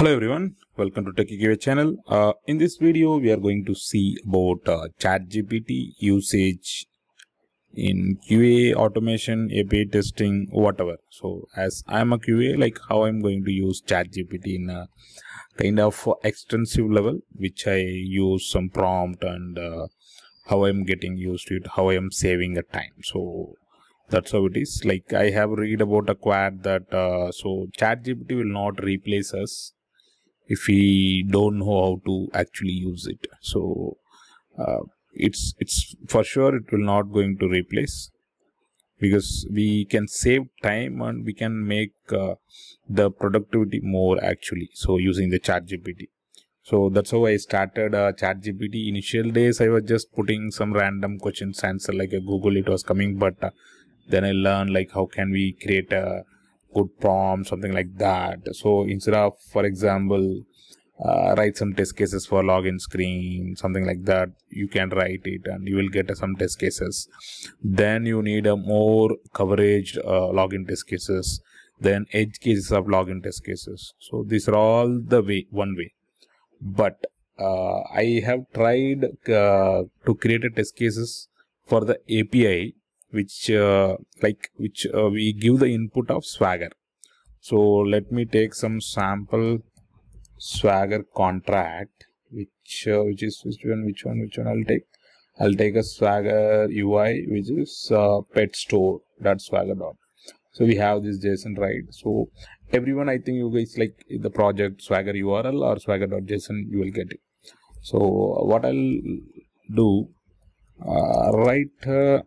Hello everyone, welcome to TechieQA channel. Uh, in this video, we are going to see about uh, ChatGPT usage in QA automation, API testing, whatever. So as I'm a QA, like how I'm going to use ChatGPT in a kind of extensive level, which I use some prompt and uh, how I'm getting used to it, how I'm saving a time. So that's how it is. Like I have read about a quad that uh, so ChatGPT will not replace us if we don't know how to actually use it. So uh, it's it's for sure it will not going to replace because we can save time and we can make uh, the productivity more actually. So using the chat gpt so that's how i started uh, chat gpt initial days i was just putting some random questions answer like a google it was coming but uh, then i learned like how can we create a good prompt something like that. So instead of for example uh, write some test cases for login screen something like that. You can write it and you will get uh, some test cases. Then you need a more coverage uh, login test cases. Then edge cases of login test cases. So these are all the way one way. But uh, i have tried uh, to create a test cases for the api which uh, like which we give the input of swagger. So let me take some sample swagger contract which uh, which is which one which one which one i'll take? I'll take a swagger ui which is uh, pet store dot swagger dot. So we have this json right? So everyone i think you guys like the project swagger url or swagger dot json you will get it. So what i'll do uh, write uh,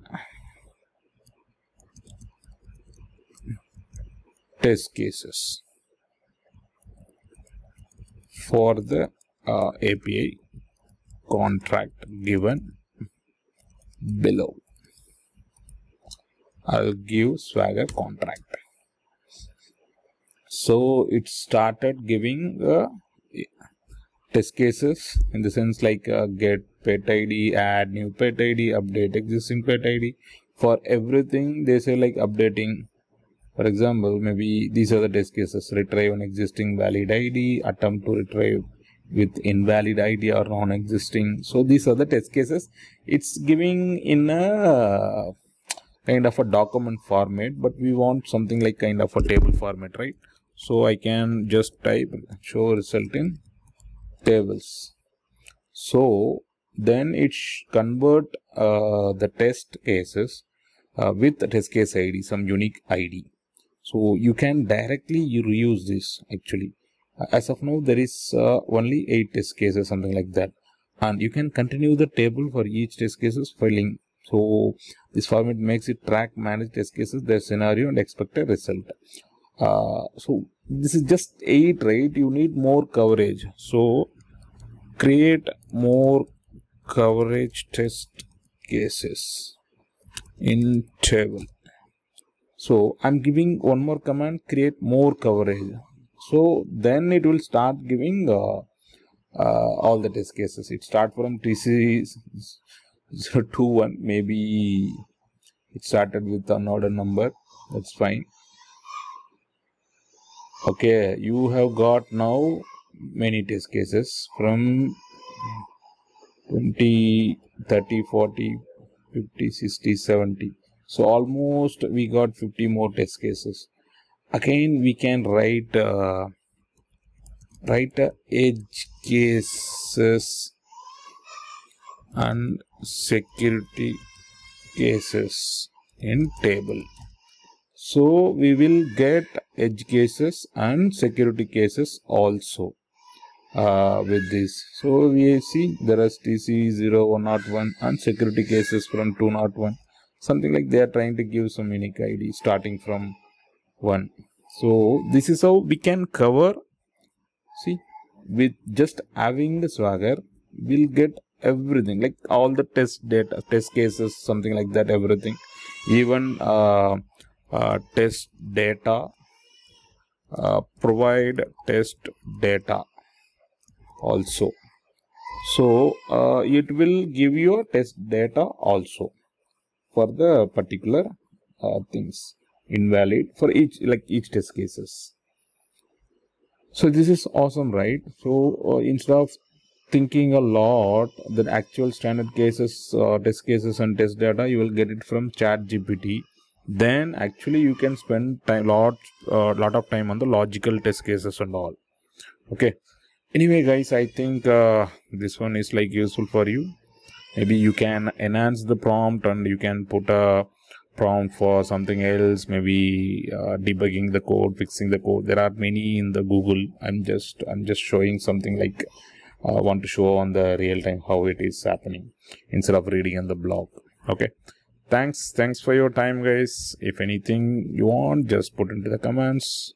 test cases for the uh, API contract given below. I'll give Swagger contract. So it started giving uh, test cases in the sense like uh, get pet ID, add new pet ID, update existing pet ID. For everything, they say like updating for example, maybe these are the test cases, retrieve an existing valid ID, attempt to retrieve with invalid ID or non-existing. So these are the test cases. It's giving in a kind of a document format, but we want something like kind of a table format, right? So I can just type show result in tables. So then it convert uh, the test cases uh, with the test case ID, some unique ID so you can directly you reuse this actually. As of now there is uh, only eight test cases something like that. And you can continue the table for each test cases filing. So this format makes it track manage test cases their scenario and expected result. Uh, so this is just eight right? You need more coverage. So create more coverage test cases in table so i'm giving one more command create more coverage. So then it will start giving uh, uh, all the test cases. It start from tc 021 maybe it started with an order number. That's fine. Okay you have got now many test cases from 20 30 40 50 60 70 so almost we got 50 more test cases. Again we can write uh, write uh, edge cases and security cases in table. So we will get edge cases and security cases also uh, with this. So we see there is tc 0101 and security cases from 201 something like they are trying to give some unique id starting from one. So this is how we can cover see with just having the swagger we'll get everything like all the test data test cases something like that everything. Even uh, uh, test data uh, provide test data also. So uh, it will give you a test data also for the particular uh, things invalid for each like each test cases. So this is awesome right? So uh, instead of thinking a lot the actual standard cases uh, test cases and test data you will get it from chat gpt then actually you can spend time lot uh, lot of time on the logical test cases and all. Okay. Anyway guys i think uh, this one is like useful for you maybe you can enhance the prompt and you can put a prompt for something else maybe uh, debugging the code fixing the code. There are many in the google. I'm just i'm just showing something like uh, want to show on the real time how it is happening instead of reading on the blog. Okay. Thanks. Thanks for your time guys. If anything you want just put into the comments